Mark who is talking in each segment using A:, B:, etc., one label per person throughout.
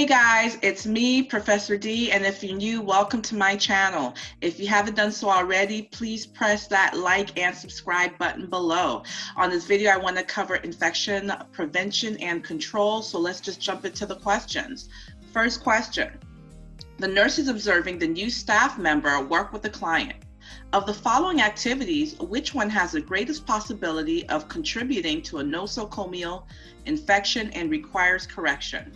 A: Hey guys, it's me, Professor D, and if you're new, welcome to my channel. If you haven't done so already, please press that like and subscribe button below. On this video, I want to cover infection prevention and control, so let's just jump into the questions. First question. The nurse is observing the new staff member work with the client. Of the following activities, which one has the greatest possibility of contributing to a nosocomial infection and requires correction?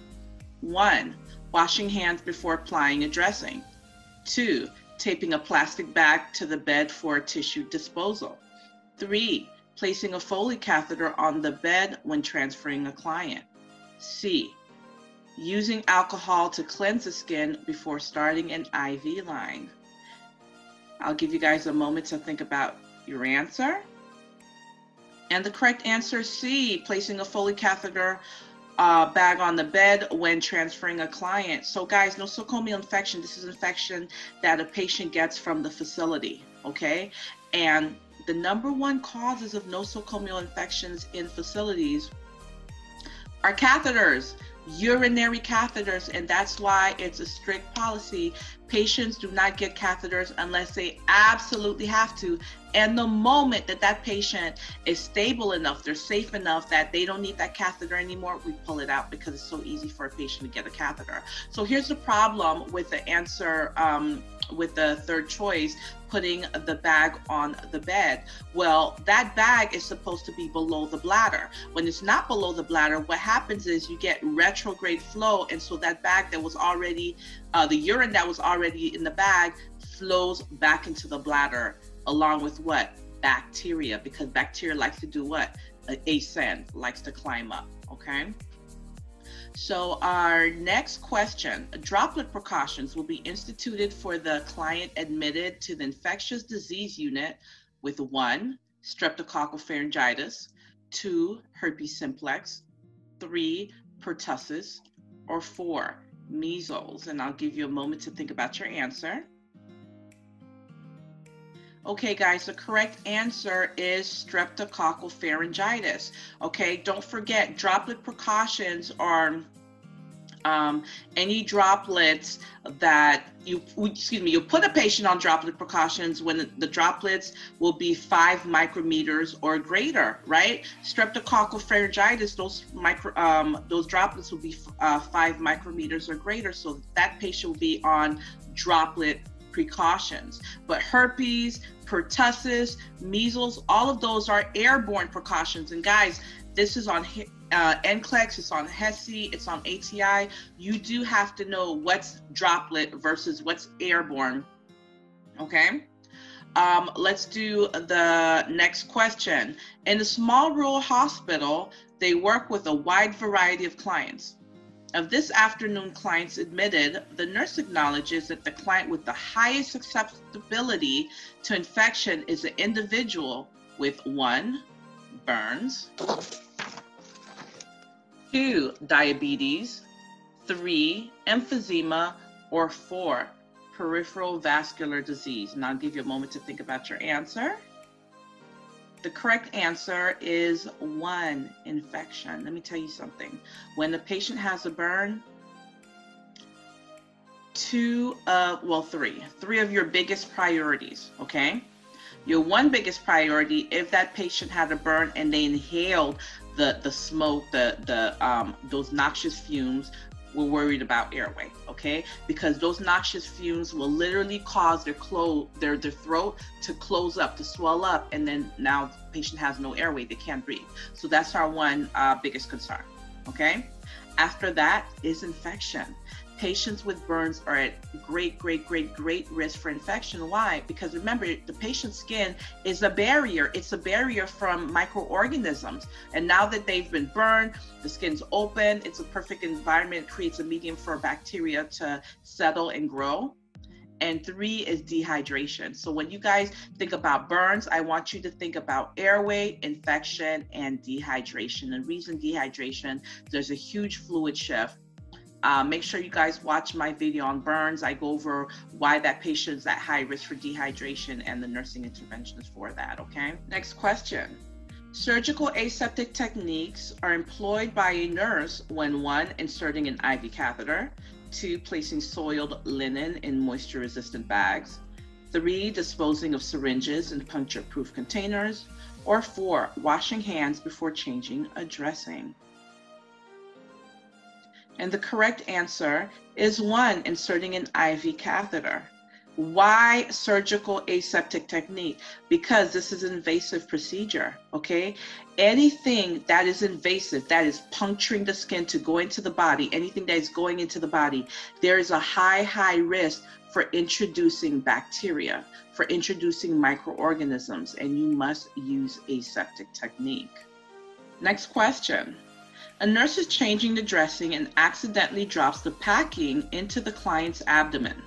A: One, washing hands before applying a dressing. Two, taping a plastic bag to the bed for tissue disposal. Three, placing a Foley catheter on the bed when transferring a client. C, using alcohol to cleanse the skin before starting an IV line. I'll give you guys a moment to think about your answer. And the correct answer is C, placing a Foley catheter uh, bag on the bed when transferring a client. So, guys, nosocomial infection, this is infection that a patient gets from the facility, okay? And the number one causes of nosocomial infections in facilities are catheters, urinary catheters, and that's why it's a strict policy. Patients do not get catheters unless they absolutely have to, and the moment that that patient is stable enough, they're safe enough that they don't need that catheter anymore, we pull it out because it's so easy for a patient to get a catheter. So here's the problem with the answer um, with the third choice, putting the bag on the bed. Well, that bag is supposed to be below the bladder. When it's not below the bladder, what happens is you get retrograde flow. And so that bag that was already, uh, the urine that was already in the bag flows back into the bladder along with what? Bacteria, because bacteria likes to do what? Ascend, likes to climb up, okay? So our next question, droplet precautions will be instituted for the client admitted to the infectious disease unit with one, streptococcal pharyngitis, two, herpes simplex, three, pertussis, or four, measles. And I'll give you a moment to think about your answer. Okay, guys, the correct answer is streptococcal pharyngitis. Okay, don't forget droplet precautions are um, any droplets that you, excuse me, you put a patient on droplet precautions when the droplets will be five micrometers or greater, right? Streptococcal pharyngitis, those micro, um, those droplets will be uh, five micrometers or greater. So that patient will be on droplet precautions. But herpes, pertussis, measles, all of those are airborne precautions. And guys, this is on uh, NCLEX, it's on HESI, it's on ATI. You do have to know what's droplet versus what's airborne. Okay. Um, let's do the next question. In a small rural hospital, they work with a wide variety of clients. Of this afternoon clients admitted, the nurse acknowledges that the client with the highest susceptibility to infection is an individual with one, burns, two, diabetes, three, emphysema, or four, peripheral vascular disease. And I'll give you a moment to think about your answer. The correct answer is one infection. Let me tell you something. When the patient has a burn, two, of, well, three, three of your biggest priorities, okay? Your one biggest priority, if that patient had a burn and they inhaled the, the smoke, the, the, um, those noxious fumes, we're worried about airway, okay? Because those noxious fumes will literally cause their clo- their their throat to close up, to swell up, and then now the patient has no airway, they can't breathe. So that's our one uh, biggest concern, okay? After that is infection patients with burns are at great, great, great, great risk for infection. Why? Because remember, the patient's skin is a barrier. It's a barrier from microorganisms. And now that they've been burned, the skin's open, it's a perfect environment, creates a medium for bacteria to settle and grow. And three is dehydration. So when you guys think about burns, I want you to think about airway, infection, and dehydration. And reason dehydration, there's a huge fluid shift uh, make sure you guys watch my video on burns. I go over why that patient is at high risk for dehydration and the nursing interventions for that, okay? Next question. Surgical aseptic techniques are employed by a nurse when one, inserting an IV catheter, two, placing soiled linen in moisture resistant bags, three, disposing of syringes in puncture proof containers, or four, washing hands before changing a dressing. And the correct answer is one, inserting an IV catheter. Why surgical aseptic technique? Because this is an invasive procedure, okay? Anything that is invasive, that is puncturing the skin to go into the body, anything that is going into the body, there is a high, high risk for introducing bacteria, for introducing microorganisms, and you must use aseptic technique. Next question. A nurse is changing the dressing and accidentally drops the packing into the client's abdomen.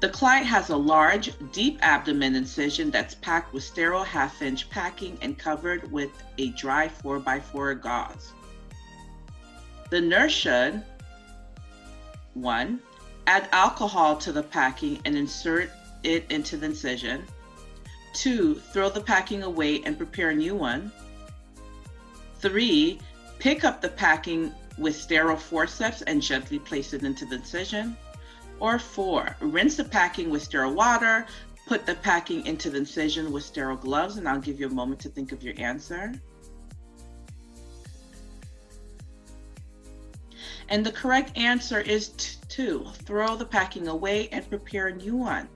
A: The client has a large, deep abdomen incision that's packed with sterile half inch packing and covered with a dry 4x4 gauze. The nurse should 1. Add alcohol to the packing and insert it into the incision. 2. Throw the packing away and prepare a new one. 3. Pick up the packing with sterile forceps and gently place it into the incision. Or four, rinse the packing with sterile water, put the packing into the incision with sterile gloves, and I'll give you a moment to think of your answer. And the correct answer is two, throw the packing away and prepare a new one.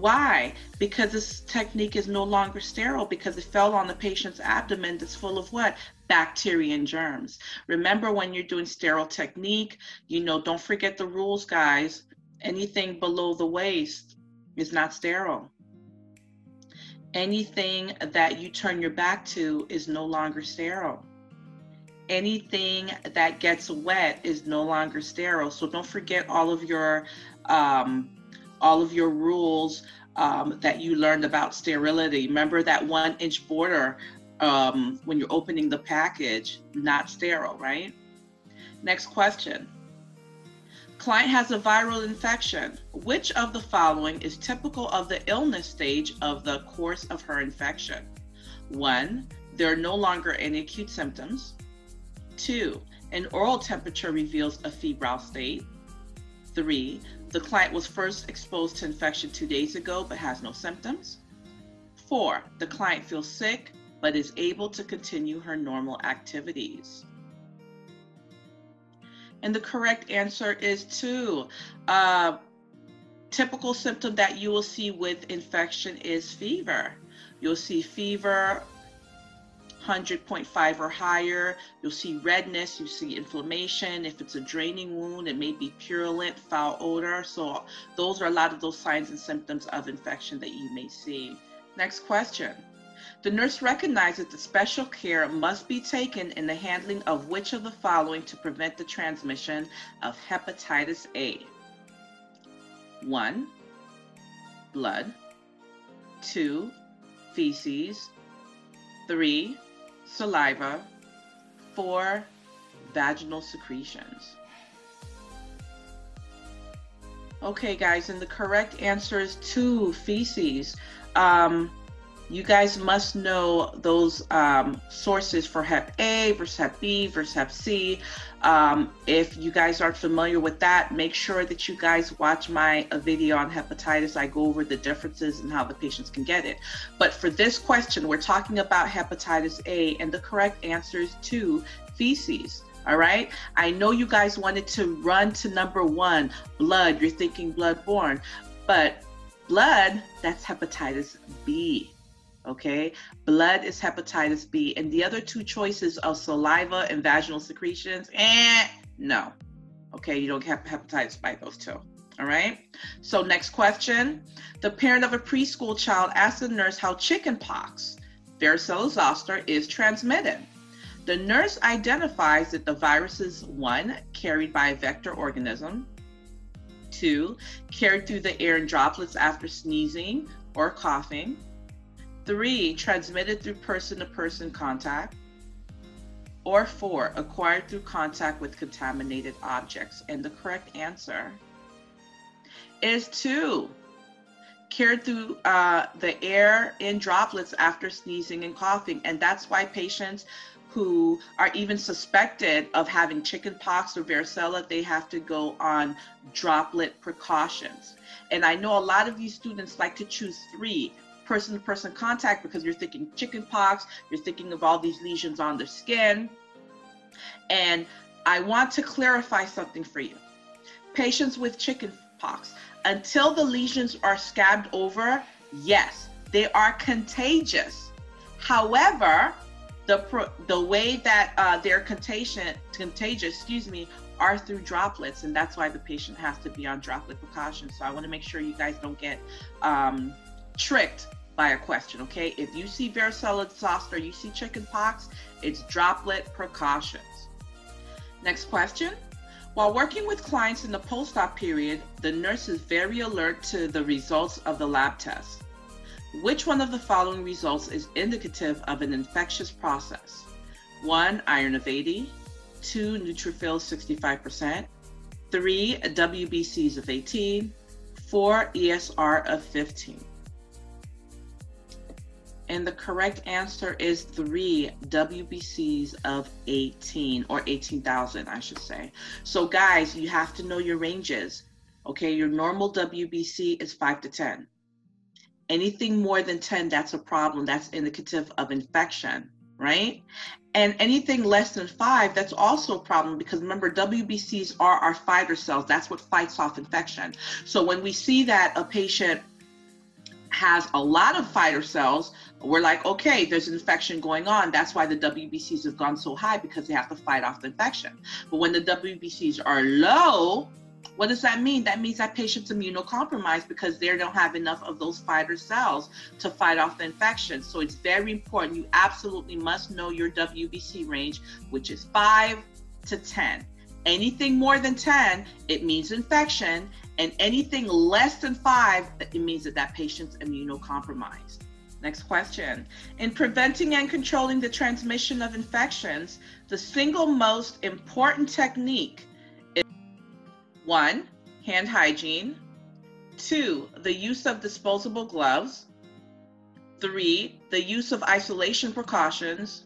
A: Why? Because this technique is no longer sterile because it fell on the patient's abdomen that's full of what? Bacteria and germs. Remember when you're doing sterile technique, you know, don't forget the rules, guys anything below the waist is not sterile. Anything that you turn your back to is no longer sterile. Anything that gets wet is no longer sterile. So don't forget all of your um, all of your rules um, that you learned about sterility. Remember that one inch border um, when you're opening the package, not sterile, right? Next question. Client has a viral infection. Which of the following is typical of the illness stage of the course of her infection? One, there are no longer any acute symptoms. Two, an oral temperature reveals a febrile state. Three, the client was first exposed to infection two days ago but has no symptoms. Four, the client feels sick but is able to continue her normal activities. And the correct answer is two. Uh, typical symptom that you will see with infection is fever. You'll see fever, 100.5 or higher. You'll see redness, you see inflammation. If it's a draining wound, it may be purulent, foul odor. So those are a lot of those signs and symptoms of infection that you may see. Next question. The nurse recognizes that special care must be taken in the handling of which of the following to prevent the transmission of hepatitis A. One, blood. Two, feces. Three, saliva. Four, vaginal secretions. Okay, guys, and the correct answer is two, feces. Um, you guys must know those um, sources for Hep A versus Hep B versus Hep C. Um, if you guys aren't familiar with that, make sure that you guys watch my video on hepatitis. I go over the differences and how the patients can get it. But for this question, we're talking about hepatitis A, and the correct answer is two feces. All right. I know you guys wanted to run to number one, blood. You're thinking blood-borne, but blood, that's hepatitis B okay? Blood is hepatitis B. And the other two choices of saliva and vaginal secretions, eh, no. Okay, you don't have hepatitis by those two. All right. So next question. The parent of a preschool child asked the nurse how chickenpox, varicella zoster, is transmitted. The nurse identifies that the virus is one, carried by a vector organism, two, carried through the air in droplets after sneezing or coughing, Three, transmitted through person to person contact. Or four, acquired through contact with contaminated objects. And the correct answer is two, carried through uh, the air in droplets after sneezing and coughing. And that's why patients who are even suspected of having chickenpox or varicella, they have to go on droplet precautions. And I know a lot of you students like to choose three person to person contact because you're thinking chickenpox, you're thinking of all these lesions on the skin. And I want to clarify something for you. Patients with chickenpox, until the lesions are scabbed over, yes, they are contagious. However, the the way that uh, they're contagious, contagious, excuse me, are through droplets, and that's why the patient has to be on droplet precautions. So I want to make sure you guys don't get um, tricked by a question. Okay, if you see varicella zoster, you see chickenpox, it's droplet precautions. Next question. While working with clients in the post-op period, the nurse is very alert to the results of the lab test. Which one of the following results is indicative of an infectious process? One, iron of 80, two, neutrophils 65%, three, WBCs of 18, four, ESR of 15. And the correct answer is three WBCs of 18 or 18,000, I should say. So, guys, you have to know your ranges. Okay, your normal WBC is 5 to 10. Anything more than 10, that's a problem. That's indicative of infection, right? And anything less than five, that's also a problem because remember, WBCs are our fighter cells. That's what fights off infection. So when we see that a patient has a lot of fighter cells, we're like, okay, there's an infection going on. That's why the WBCs have gone so high because they have to fight off the infection. But when the WBCs are low, what does that mean? That means that patient's immunocompromised because they don't have enough of those fighter cells to fight off the infection. So it's very important. You absolutely must know your WBC range, which is 5 to 10. Anything more than 10, it means infection. And anything less than 5, it means that that patient's immunocompromised. Next question. In preventing and controlling the transmission of infections, the single most important technique is one, hand hygiene, two, the use of disposable gloves, three, the use of isolation precautions,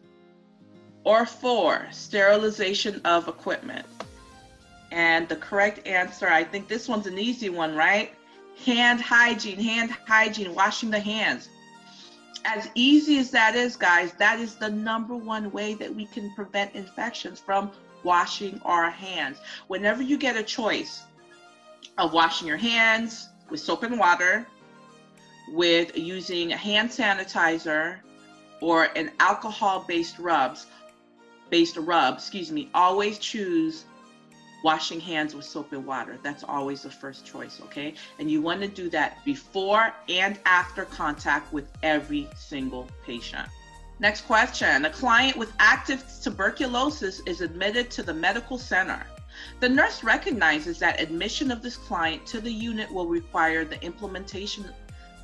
A: or four, sterilization of equipment. And the correct answer, I think this one's an easy one, right? Hand hygiene, hand hygiene, washing the hands as easy as that is, guys, that is the number one way that we can prevent infections from washing our hands. Whenever you get a choice of washing your hands with soap and water, with using a hand sanitizer, or an alcohol-based rubs, based rub, excuse me, always choose washing hands with soap and water. That's always the first choice, okay? And you want to do that before and after contact with every single patient. Next question. A client with active tuberculosis is admitted to the medical center. The nurse recognizes that admission of this client to the unit will require the implementation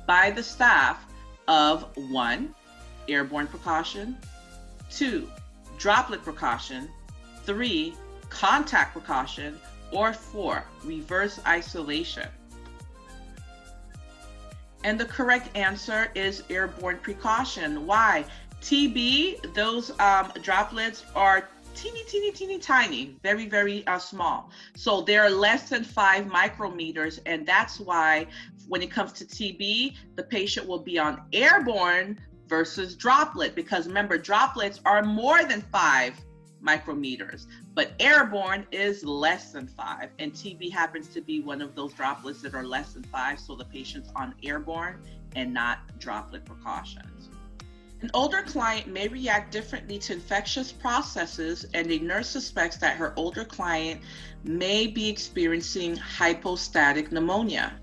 A: by the staff of one, airborne precaution, two, droplet precaution, three, contact precaution, or four, reverse isolation. And the correct answer is airborne precaution. Why? TB, those um, droplets are teeny, teeny, teeny, tiny, very, very uh, small. So they're less than five micrometers. And that's why when it comes to TB, the patient will be on airborne versus droplet. Because remember, droplets are more than five micrometers, but airborne is less than five. And TB happens to be one of those droplets that are less than five, so the patient's on airborne and not droplet precautions. An older client may react differently to infectious processes, and a nurse suspects that her older client may be experiencing hypostatic pneumonia.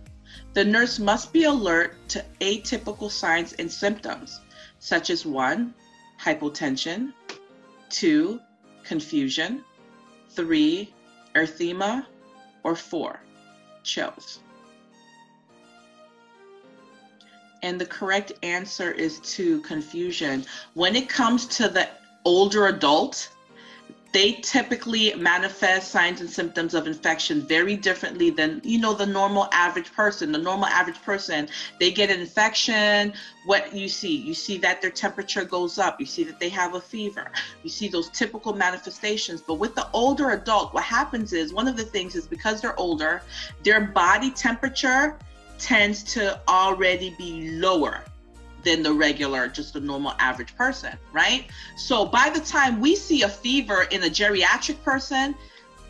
A: The nurse must be alert to atypical signs and symptoms, such as one, hypotension, two, confusion, three, erythema, or four, chills. And the correct answer is two, confusion. When it comes to the older adult, they typically manifest signs and symptoms of infection very differently than you know the normal average person. The normal average person they get an infection what you see? You see that their temperature goes up. You see that they have a fever. You see those typical manifestations. But with the older adult what happens is one of the things is because they're older their body temperature tends to already be lower than the regular, just the normal average person, right? So by the time we see a fever in a geriatric person,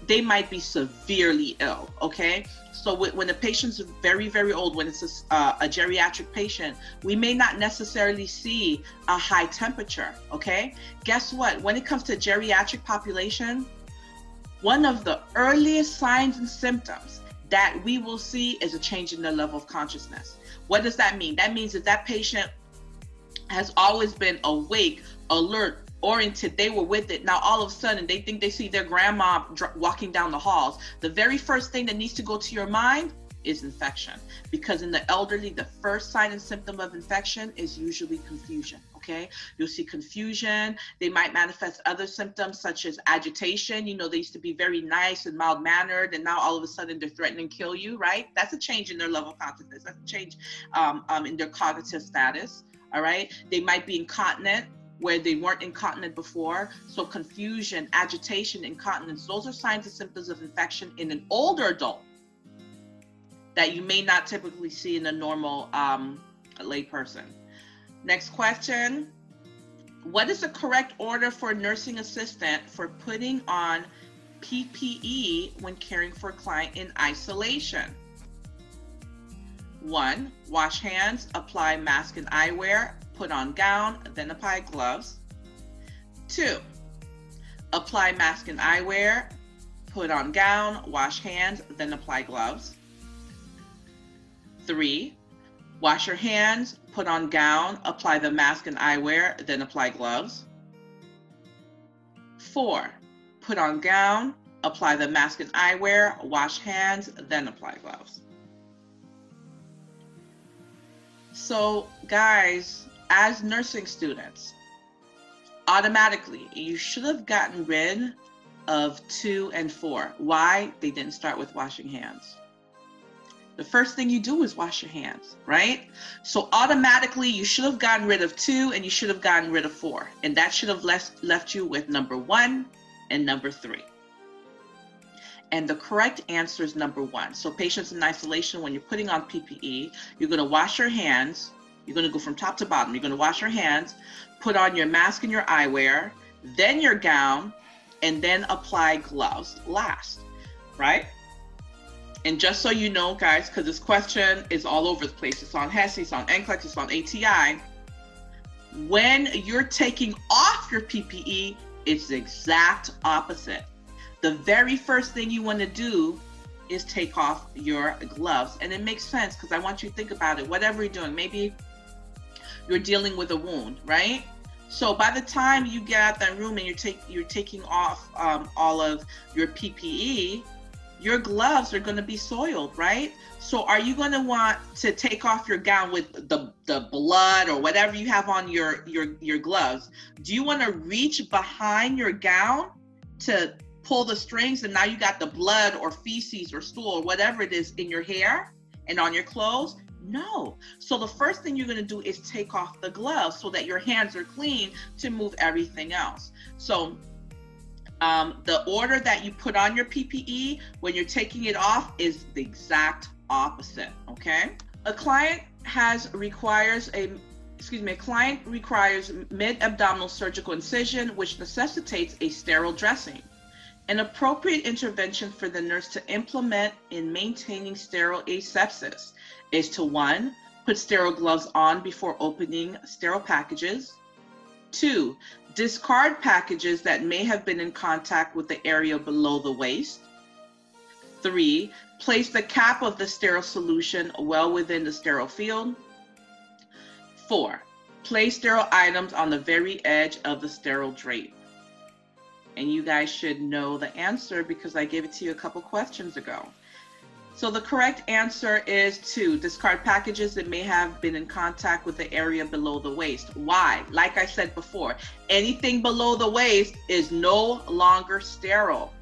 A: they might be severely ill, okay? So when the patient's very, very old, when it's a, uh, a, geriatric patient, we may not necessarily see a high temperature, okay? Guess what? When it comes to geriatric population, one of the earliest signs and symptoms that we will see is a change in their level of consciousness. What does that mean? That means that that patient has always been awake, alert, oriented. They were with it. Now all of a sudden they think they see their grandma dr- walking down the halls. The very first thing that needs to go to your mind is infection. Because in the elderly the first sign and symptom of infection is usually confusion okay? You'll see confusion. They might manifest other symptoms such as agitation. You know they used to be very nice and mild mannered and now all of a sudden they're threatening to kill you right? That's a change in their level of consciousness. That's a change um, um, in their cognitive status all right? They might be incontinent where they weren't incontinent before. So confusion, agitation, incontinence, those are signs and symptoms of infection in an older adult that you may not typically see in a normal um, layperson. Next question. What is the correct order for a nursing assistant for putting on PPE when caring for a client in isolation? One, wash hands, apply mask and eyewear, put on gown, then apply gloves. Two, apply mask and eyewear, put on gown, wash hands, then apply gloves. Three, wash your hands, put on gown, apply the mask and eyewear, then apply gloves. Four, put on gown, apply the mask and eyewear, wash hands, then apply gloves. So, guys, as nursing students, automatically, you should have gotten rid of two and four. Why? They didn't start with washing hands. The first thing you do is wash your hands, right? So automatically you should have gotten rid of two and you should have gotten rid of four. And that should have left, left you with number one and number three. And the correct answer is number one. So patients in isolation, when you're putting on PPE, you're gonna wash your hands. You're gonna go from top to bottom. You're gonna wash your hands, put on your mask and your eyewear, then your gown, and then apply gloves last, right? And just so you know, guys, because this question is all over the place. It's on HESI, it's on NCLEX, it's on ATI. When you're taking off your PPE, it's the exact opposite the very first thing you want to do is take off your gloves. And it makes sense because I want you to think about it. Whatever you're doing, maybe you're dealing with a wound, right? So by the time you get out that room and you're take you're taking off um, all of your PPE, your gloves are going to be soiled, right? So are you going to want to take off your gown with the the blood or whatever you have on your your your gloves? Do you want to reach behind your gown to pull the strings and now you got the blood or feces or stool or whatever it is in your hair and on your clothes? No. So the first thing you're going to do is take off the gloves so that your hands are clean to move everything else. So um, the order that you put on your PPE when you're taking it off is the exact opposite. Okay. A client has requires a excuse me, a client requires mid-abdominal surgical incision, which necessitates a sterile dressing. An appropriate intervention for the nurse to implement in maintaining sterile asepsis is to one, put sterile gloves on before opening sterile packages. Two, discard packages that may have been in contact with the area below the waist. Three, place the cap of the sterile solution well within the sterile field. Four, place sterile items on the very edge of the sterile drape and you guys should know the answer because I gave it to you a couple questions ago. So the correct answer is to discard packages that may have been in contact with the area below the waist. Why? Like I said before, anything below the waist is no longer sterile.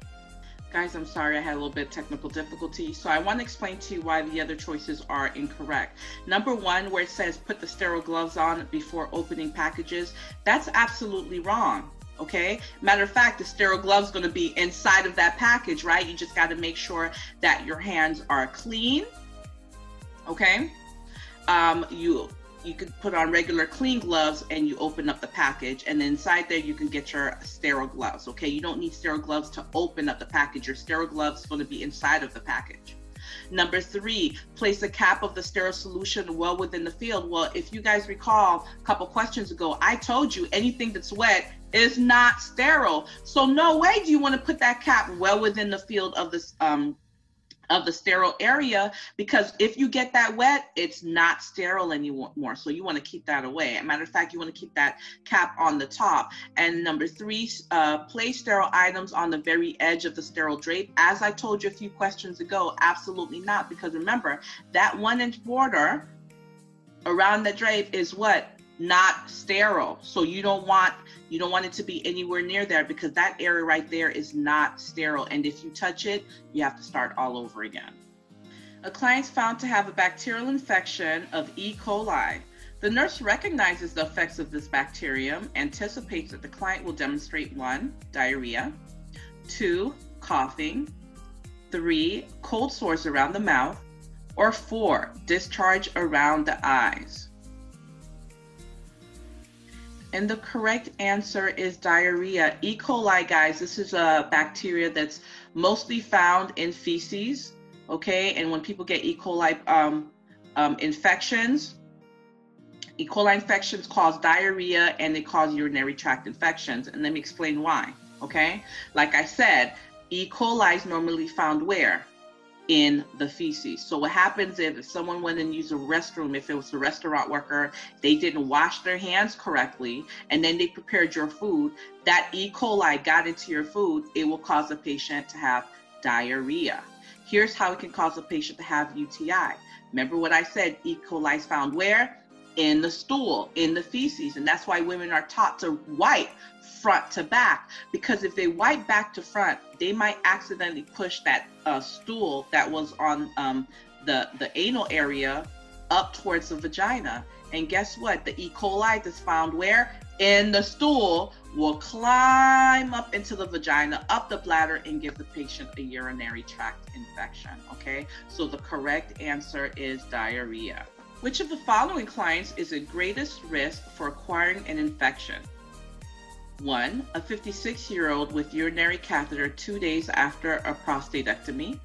A: Guys, I'm sorry I had a little bit of technical difficulty. So I want to explain to you why the other choices are incorrect. Number one, where it says put the sterile gloves on before opening packages, that's absolutely wrong okay? Matter of fact the sterile glove is going to be inside of that package right? You just got to make sure that your hands are clean okay? Um, you you can put on regular clean gloves and you open up the package and inside there you can get your sterile gloves okay? You don't need sterile gloves to open up the package. Your sterile gloves going to be inside of the package. Number three, place the cap of the sterile solution well within the field. Well, if you guys recall a couple questions ago, I told you anything that's wet is not sterile. So no way do you want to put that cap well within the field of this um, of the sterile area because if you get that wet, it's not sterile anymore. So you want to keep that away. As a matter of fact, you want to keep that cap on the top. And number three, uh, place sterile items on the very edge of the sterile drape. As I told you a few questions ago, absolutely not. Because remember, that one inch border around the drape is what? Not sterile. So you don't want you don't want it to be anywhere near there because that area right there is not sterile. And if you touch it, you have to start all over again. A client found to have a bacterial infection of E. coli. The nurse recognizes the effects of this bacterium, anticipates that the client will demonstrate one, diarrhea, two, coughing, three, cold sores around the mouth, or four, discharge around the eyes. And the correct answer is diarrhea. E. coli, guys, this is a bacteria that's mostly found in feces. Okay, and when people get E. coli um, um, infections, E. coli infections cause diarrhea and they cause urinary tract infections. And let me explain why. Okay, like I said, E. coli is normally found where? In the feces. So what happens if someone went and used a restroom, if it was a restaurant worker, they didn't wash their hands correctly, and then they prepared your food, that E. coli got into your food, it will cause a patient to have diarrhea. Here's how it can cause a patient to have UTI. Remember what I said, E. coli is found where? In the stool, in the feces. And that's why women are taught to wipe front to back because if they wipe back to front, they might accidentally push that uh, stool that was on um, the the anal area up towards the vagina. And guess what? The E. coli that's found where in the stool will climb up into the vagina, up the bladder, and give the patient a urinary tract infection. Okay, so the correct answer is diarrhea. Which of the following clients is at greatest risk for acquiring an infection? One, a 56 year old with urinary catheter two days after a prostatectomy.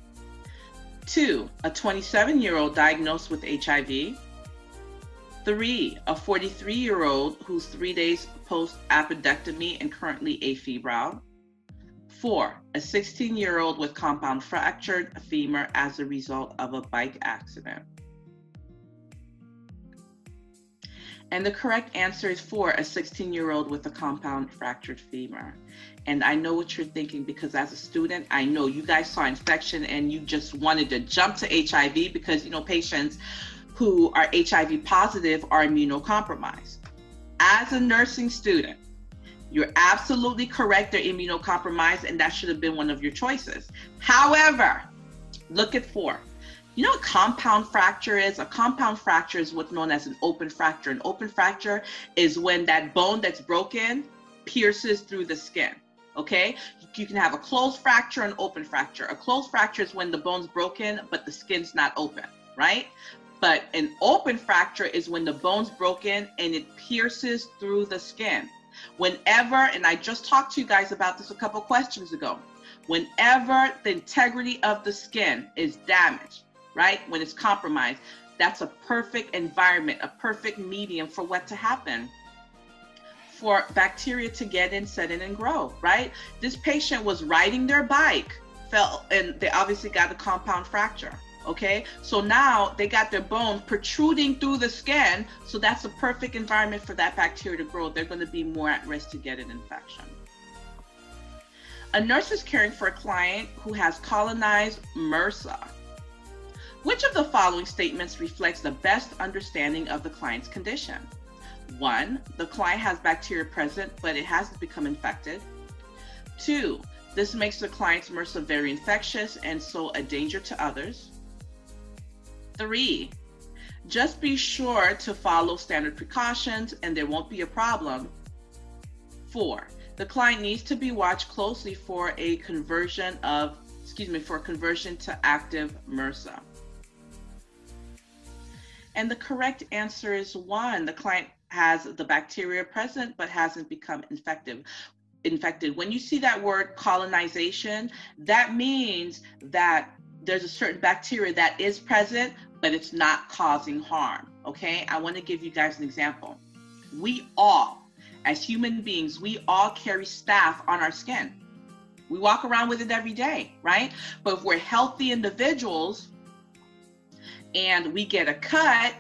A: Two, a 27 year old diagnosed with HIV. Three, a 43 year old who's three days post appendectomy and currently afebrile. Four, a 16 year old with compound fractured femur as a result of a bike accident. And the correct answer is for a 16 year old with a compound fractured femur. And I know what you're thinking because as a student, I know you guys saw infection and you just wanted to jump to HIV because, you know, patients who are HIV positive are immunocompromised. As a nursing student, you're absolutely correct, they're immunocompromised, and that should have been one of your choices. However, look at four. You know what compound fracture is? A compound fracture is what's known as an open fracture. An open fracture is when that bone that's broken pierces through the skin. Okay, you can have a closed fracture and open fracture. A closed fracture is when the bone's broken, but the skin's not open, right? But an open fracture is when the bone's broken and it pierces through the skin. Whenever, and I just talked to you guys about this a couple questions ago, whenever the integrity of the skin is damaged, right? When it's compromised, that's a perfect environment, a perfect medium for what to happen for bacteria to get in, set in, and grow, right? This patient was riding their bike, fell, and they obviously got a compound fracture. Okay, so now they got their bone protruding through the skin, so that's a perfect environment for that bacteria to grow. They're going to be more at risk to get an infection. A nurse is caring for a client who has colonized MRSA Which of the following statements reflects the best understanding of the client's condition? One, the client has bacteria present, but it hasn't become infected. Two, this makes the client's MRSA very infectious and so a danger to others. Three, just be sure to follow standard precautions and there won't be a problem. Four, the client needs to be watched closely for a conversion of, excuse me, for conversion to active MRSA. And the correct answer is one, the client has the bacteria present but hasn't become infected infected. When you see that word colonization, that means that there's a certain bacteria that is present, but it's not causing harm. Okay, I want to give you guys an example. We all, as human beings, we all carry staph on our skin. We walk around with it every day, right? But if we're healthy individuals and we get a cut,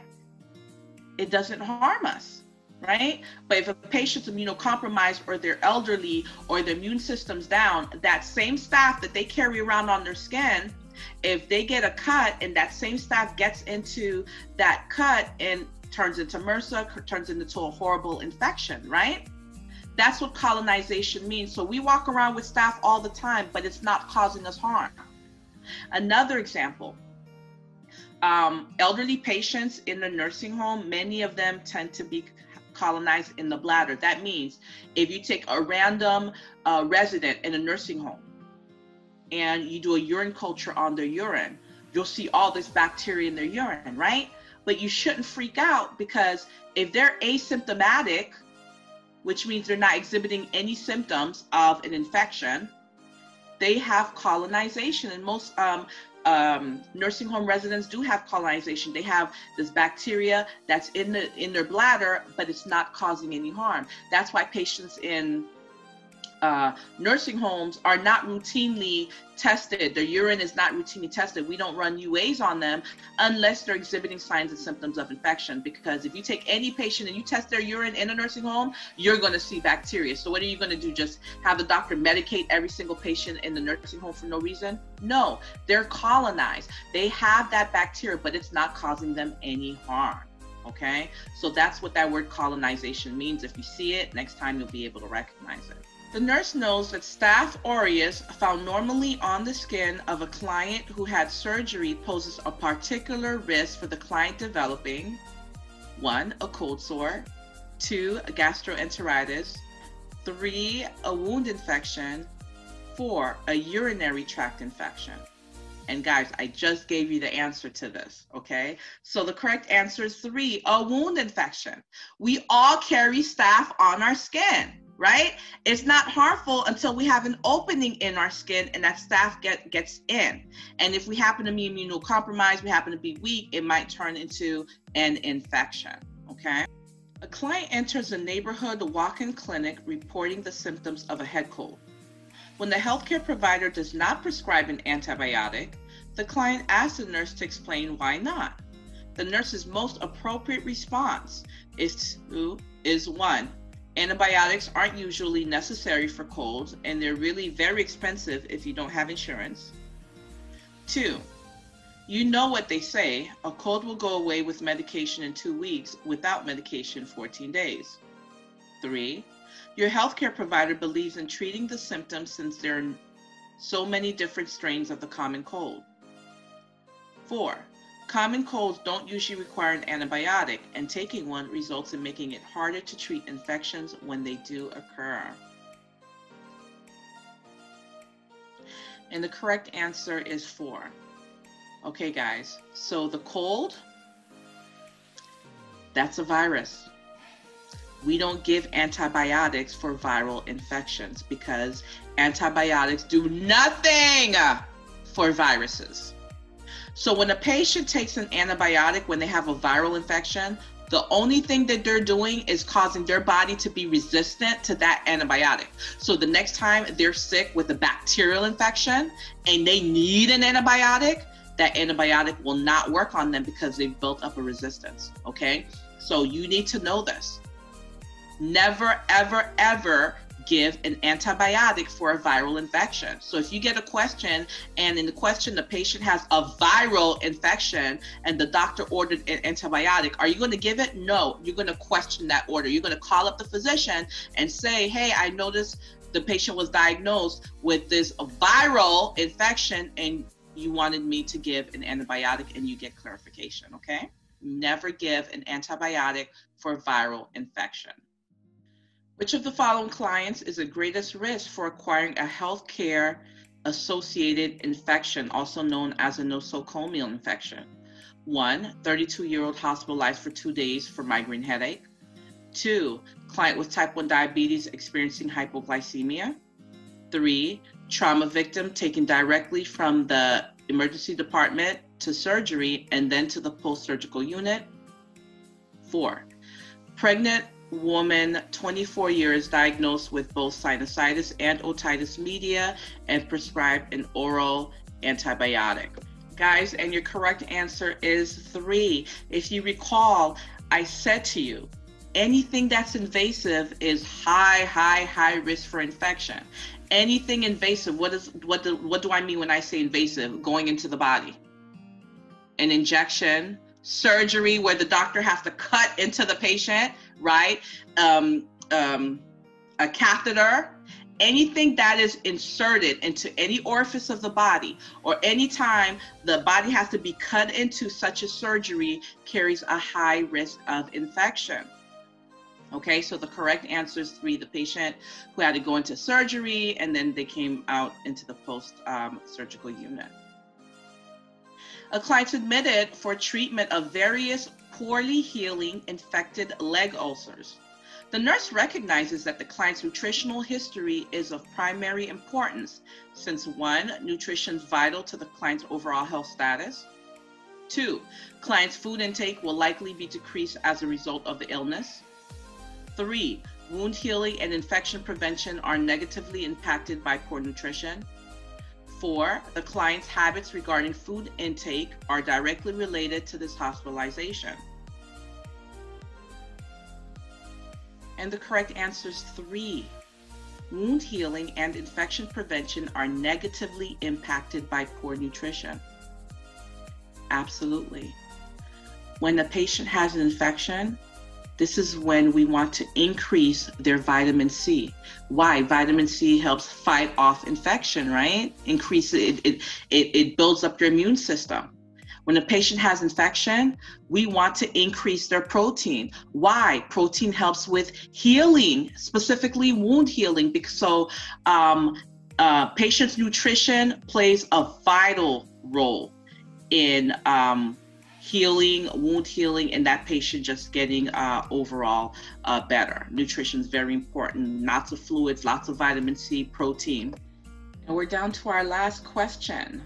A: it doesn't harm us, right? But if a patient's immunocompromised or they're elderly or their immune system's down, that same staph that they carry around on their skin if they get a cut and that same staph gets into that cut and turns into MRSA, turns into a horrible infection, right? That's what colonization means. So we walk around with staph all the time, but it's not causing us harm. Another example um, elderly patients in the nursing home, many of them tend to be colonized in the bladder. That means if you take a random uh, resident in a nursing home and you do a urine culture on their urine, you'll see all this bacteria in their urine, right? But you shouldn't freak out because if they're asymptomatic, which means they're not exhibiting any symptoms of an infection, they have colonization. And most um, um, nursing home residents do have colonization. They have this bacteria that's in the in their bladder, but it's not causing any harm. That's why patients in uh, nursing homes are not routinely tested. Their urine is not routinely tested. We don't run UAs on them unless they're exhibiting signs and symptoms of infection. Because if you take any patient and you test their urine in a nursing home, you're going to see bacteria. So, what are you going to do? Just have the doctor medicate every single patient in the nursing home for no reason? No, they're colonized. They have that bacteria, but it's not causing them any harm. Okay, so that's what that word colonization means. If you see it, next time you'll be able to recognize it. The nurse knows that Staph aureus found normally on the skin of a client who had surgery poses a particular risk for the client developing one, a cold sore, two, a gastroenteritis, three, a wound infection, four, a urinary tract infection. And guys, I just gave you the answer to this, okay? So the correct answer is three, a wound infection. We all carry staph on our skin right? It's not harmful until we have an opening in our skin and that staph get, gets in. And if we happen to be immunocompromised, we happen to be weak, it might turn into an infection, okay? A client enters a neighborhood walk-in clinic reporting the symptoms of a head cold. When the healthcare provider does not prescribe an antibiotic, the client asks the nurse to explain why not. The nurse's most appropriate response is to is one, Antibiotics aren't usually necessary for colds, and they're really very expensive if you don't have insurance. Two, you know what they say a cold will go away with medication in two weeks, without medication, 14 days. Three, your healthcare provider believes in treating the symptoms since there are so many different strains of the common cold. Four, Common colds don't usually require an antibiotic, and taking one results in making it harder to treat infections when they do occur. And the correct answer is four. Okay, guys, so the cold, that's a virus. We don't give antibiotics for viral infections because antibiotics do nothing for viruses. So when a patient takes an antibiotic when they have a viral infection, the only thing that they're doing is causing their body to be resistant to that antibiotic. So the next time they're sick with a bacterial infection and they need an antibiotic, that antibiotic will not work on them because they've built up a resistance. Okay. So you need to know this. Never, ever, ever give an antibiotic for a viral infection. So if you get a question and in the question the patient has a viral infection and the doctor ordered an antibiotic, are you going to give it? No, you're going to question that order. You're going to call up the physician and say, "Hey, I noticed the patient was diagnosed with this viral infection and you wanted me to give an antibiotic and you get clarification, okay? Never give an antibiotic for viral infection. Which of the following clients is the greatest risk for acquiring a healthcare associated infection, also known as a nosocomial infection? One, 32 year old hospitalized for two days for migraine headache. Two, client with type 1 diabetes experiencing hypoglycemia. Three, trauma victim taken directly from the emergency department to surgery and then to the post surgical unit. Four, pregnant woman, 24 years, diagnosed with both sinusitis and otitis media and prescribed an oral antibiotic. Guys, and your correct answer is three. If you recall, I said to you, anything that's invasive is high, high, high risk for infection. Anything invasive, what is what do what do I mean when I say invasive? Going into the body. An injection, surgery where the doctor has to cut into the patient, right? Um, um, a catheter, anything that is inserted into any orifice of the body or anytime the body has to be cut into such a surgery carries a high risk of infection. Okay, so the correct answer is three the patient who had to go into surgery and then they came out into the post um, surgical unit. A client admitted for treatment of various poorly healing infected leg ulcers. The nurse recognizes that the client's nutritional history is of primary importance since one, nutrition is vital to the client's overall health status. Two, client's food intake will likely be decreased as a result of the illness. Three, wound healing and infection prevention are negatively impacted by poor nutrition. Four, the client's habits regarding food intake are directly related to this hospitalization. And the correct answer is three. Wound healing and infection prevention are negatively impacted by poor nutrition. Absolutely. When a patient has an infection, this is when we want to increase their vitamin C. Why? Vitamin C helps fight off infection, right? Increase it, it, it, it builds up your immune system. When a patient has infection, we want to increase their protein. Why? Protein helps with healing, specifically wound healing. Because so, um, uh, patient's nutrition plays a vital role in um, healing, wound healing, and that patient just getting uh, overall uh, better. Nutrition is very important. Lots of fluids, lots of vitamin C, protein. And we're down to our last question.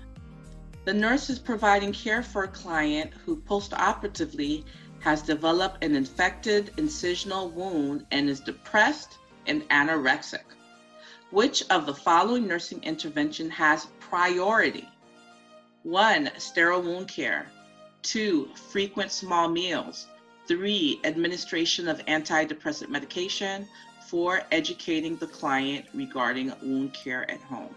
A: The nurse is providing care for a client who postoperatively has developed an infected incisional wound and is depressed and anorexic. Which of the following nursing intervention has priority? One, sterile wound care. Two, frequent small meals. Three, administration of antidepressant medication. Four, educating the client regarding wound care at home.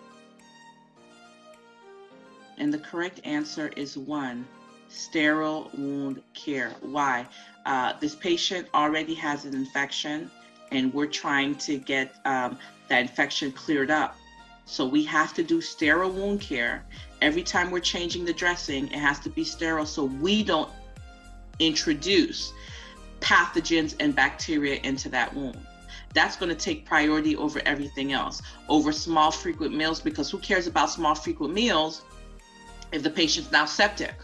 A: And the correct answer is one, sterile wound care. Why? Uh, this patient already has an infection and we're trying to get um, that infection cleared up. So we have to do sterile wound care. Every time we're changing the dressing, it has to be sterile so we don't introduce pathogens and bacteria into that wound. That's going to take priority over everything else, over small frequent meals, because who cares about small frequent meals if the patient's now septic?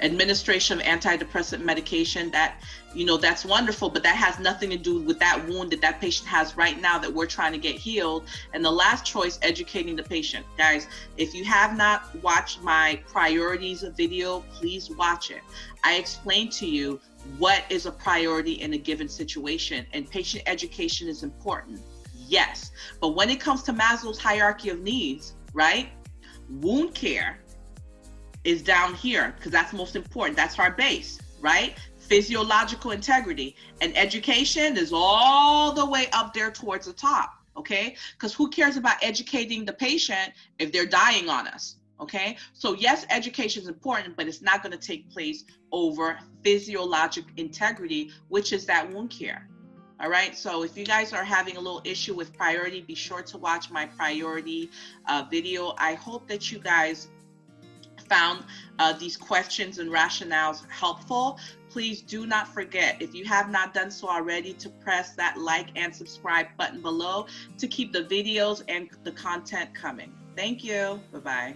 A: administration of antidepressant medication that you know that's wonderful but that has nothing to do with that wound that that patient has right now that we're trying to get healed and the last choice educating the patient guys if you have not watched my priorities video please watch it i explained to you what is a priority in a given situation and patient education is important yes but when it comes to maslow's hierarchy of needs right wound care is down here because that's most important. That's our base, right? Physiological integrity and education is all the way up there towards the top. okay? Because who cares about educating the patient if they're dying on us, okay? So yes, education is important, but it's not gonna take place over physiologic integrity, which is that wound care. All right, so if you guys are having a little issue with priority, be sure to watch my priority uh, video. I hope that you guys found uh, these questions and rationales helpful. Please do not forget, if you have not done so already, to press that like and subscribe button below to keep the videos and the content coming. Thank you. Bye-bye.